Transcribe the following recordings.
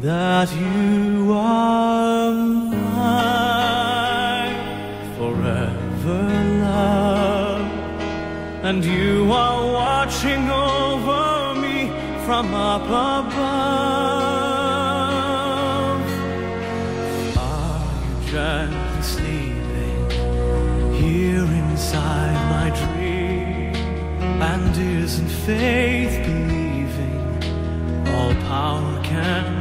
that you are mine forever, love? And you are watching over me from up above. Are you gently sleeping here inside my dream? And isn't faith believing all power seen?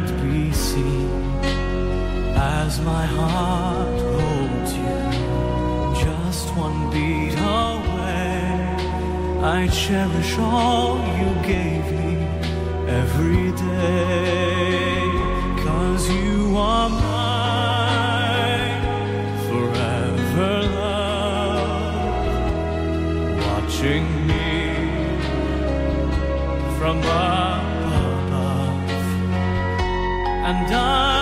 as my heart holds you just one beat away. I cherish all you gave me every day, cause you are mine forever, love. Watching me from above, and I.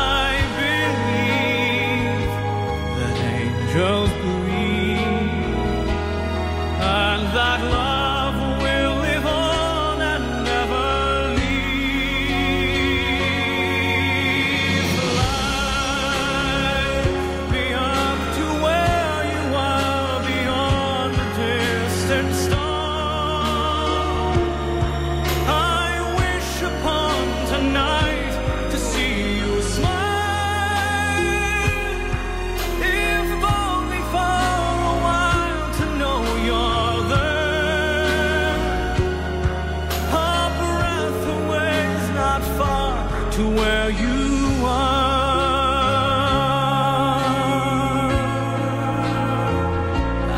to where you are.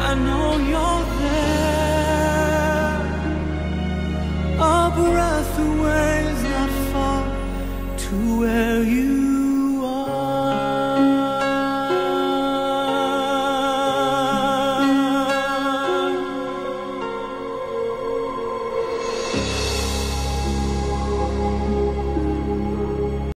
I know you're there, a breath away is not far to where you